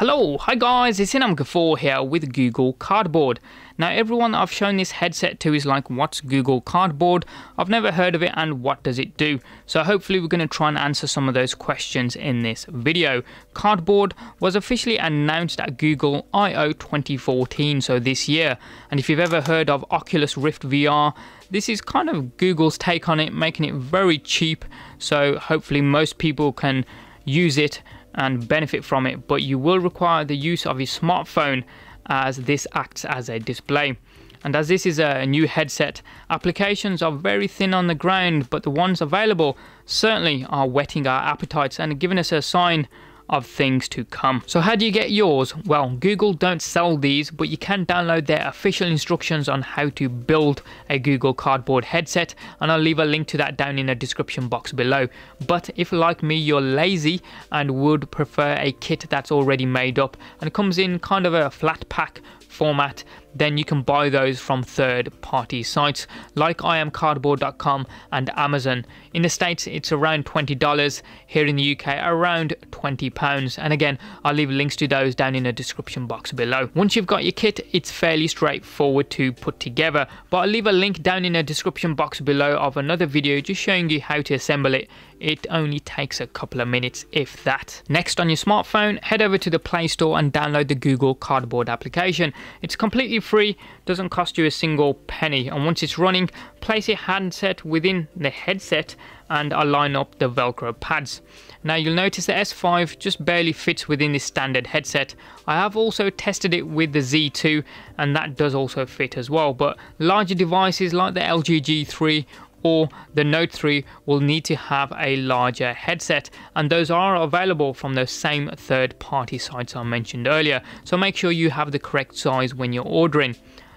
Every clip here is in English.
Hello, hi guys, it's Inam Ghafoor here with Google Cardboard. Now everyone I've shown this headset to is like, what's Google Cardboard? I've never heard of it and what does it do? So hopefully we're going to try and answer some of those questions in this video. Cardboard was officially announced at Google I.O. 2014, so this year. And if you've ever heard of Oculus Rift VR, this is kind of Google's take on it, making it very cheap. So hopefully most people can use it and benefit from it, but you will require the use of your smartphone as this acts as a display. And as this is a new headset, applications are very thin on the ground, but the ones available certainly are whetting our appetites and giving us a sign of things to come. So how do you get yours? Well, Google don't sell these, but you can download their official instructions on how to build a Google Cardboard headset, and I'll leave a link to that down in the description box below. But if like me, you're lazy and would prefer a kit that's already made up and comes in kind of a flat pack format, then you can buy those from third party sites like iamcardboard.com and Amazon. In the States, it's around $20. Here in the UK, around £20. And again, I'll leave links to those down in the description box below. Once you've got your kit, it's fairly straightforward to put together. But I'll leave a link down in the description box below of another video just showing you how to assemble it. It only takes a couple of minutes, if that. Next on your smartphone, head over to the Play Store and download the Google Cardboard application. It's completely free, doesn't cost you a single penny. And once it's running, place your handset within the headset and align up the Velcro pads. Now you'll notice the S5 just barely fits within this standard headset. I have also tested it with the Z2 and that does also fit as well, but larger devices like the LG G3 or the Note 3 will need to have a larger headset and those are available from those same third party sites I mentioned earlier. So make sure you have the correct size when you're ordering.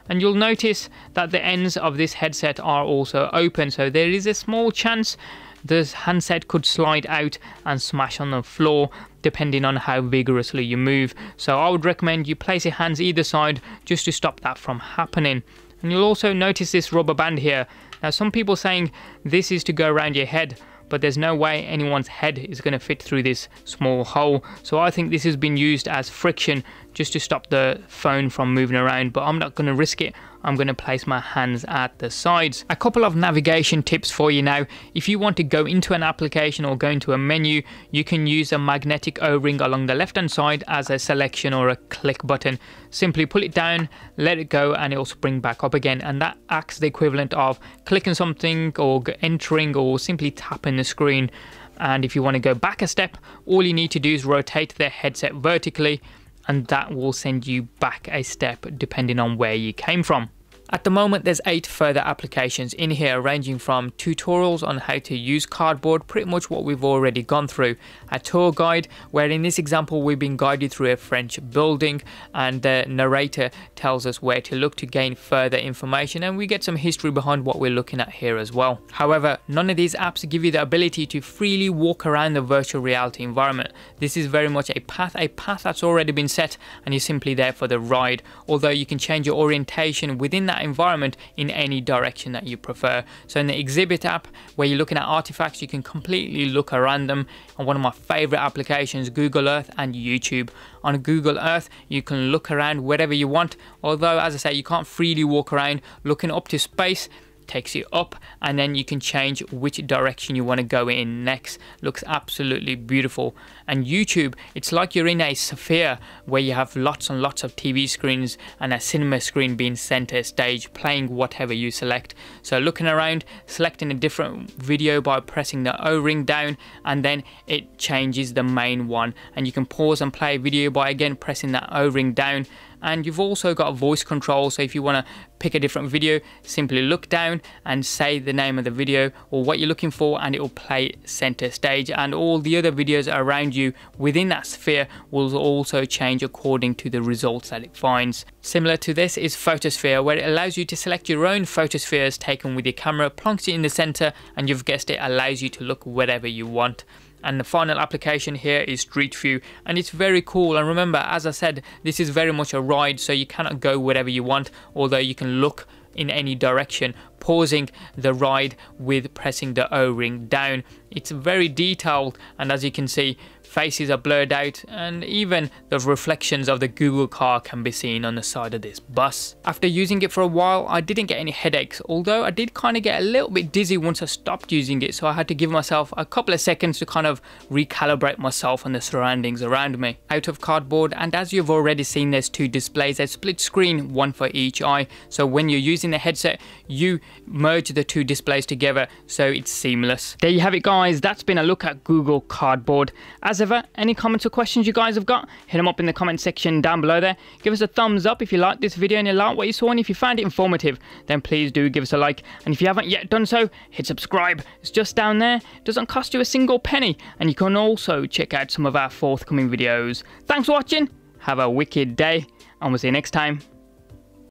And you'll notice that the ends of this headset are also open so there is a small chance this handset could slide out and smash on the floor depending on how vigorously you move. So I would recommend you place your hands either side just to stop that from happening and you'll also notice this rubber band here now, some people saying this is to go around your head, but there's no way anyone's head is going to fit through this small hole. So I think this has been used as friction just to stop the phone from moving around, but I'm not going to risk it. I'm going to place my hands at the sides. A couple of navigation tips for you now. If you want to go into an application or go into a menu, you can use a magnetic O-ring along the left hand side as a selection or a click button. Simply pull it down, let it go and it will spring back up again and that acts the equivalent of clicking something or entering or simply tapping the screen. And if you want to go back a step, all you need to do is rotate the headset vertically and that will send you back a step depending on where you came from. At the moment there's 8 further applications in here ranging from tutorials on how to use cardboard, pretty much what we've already gone through, a tour guide where in this example we've been guided through a French building and the narrator tells us where to look to gain further information and we get some history behind what we're looking at here as well. However, none of these apps give you the ability to freely walk around the virtual reality environment. This is very much a path, a path that's already been set and you're simply there for the ride, although you can change your orientation within that environment in any direction that you prefer. So in the exhibit app where you're looking at artifacts you can completely look around them on one of my favorite applications Google Earth and YouTube. On Google Earth you can look around wherever you want although as I say you can't freely walk around looking up to space takes you up and then you can change which direction you want to go in next. Looks absolutely beautiful. And YouTube it's like you're in a sphere where you have lots and lots of TV screens and a cinema screen being center stage playing whatever you select. So looking around selecting a different video by pressing the o-ring down and then it changes the main one. And you can pause and play a video by again pressing that o-ring down and you've also got voice control so if you want to pick a different video simply look down and say the name of the video or what you're looking for and it will play center stage and all the other videos around you within that sphere will also change according to the results that it finds. Similar to this is Photosphere where it allows you to select your own photospheres taken with your camera, plonks it in the center and you've guessed it allows you to look wherever you want and the final application here is Street View. And it's very cool. And remember as I said this is very much a ride so you cannot go wherever you want although you can look in any direction pausing the ride with pressing the O-ring down it's very detailed and as you can see faces are blurred out, and even the reflections of the Google car can be seen on the side of this bus. After using it for a while, I didn't get any headaches, although I did kind of get a little bit dizzy once I stopped using it, so I had to give myself a couple of seconds to kind of recalibrate myself and the surroundings around me. Out of cardboard, and as you've already seen, there's two displays, a split screen, one for each eye, so when you're using the headset, you merge the two displays together so it's seamless. There you have it guys, that's been a look at Google Cardboard. As ever, any comments or questions you guys have got, hit them up in the comment section down below there. Give us a thumbs up if you liked this video and you like what you saw and if you found it informative, then please do give us a like. And if you haven't yet done so, hit subscribe. It's just down there. It doesn't cost you a single penny. And you can also check out some of our forthcoming videos. Thanks for watching. Have a wicked day and we'll see you next time.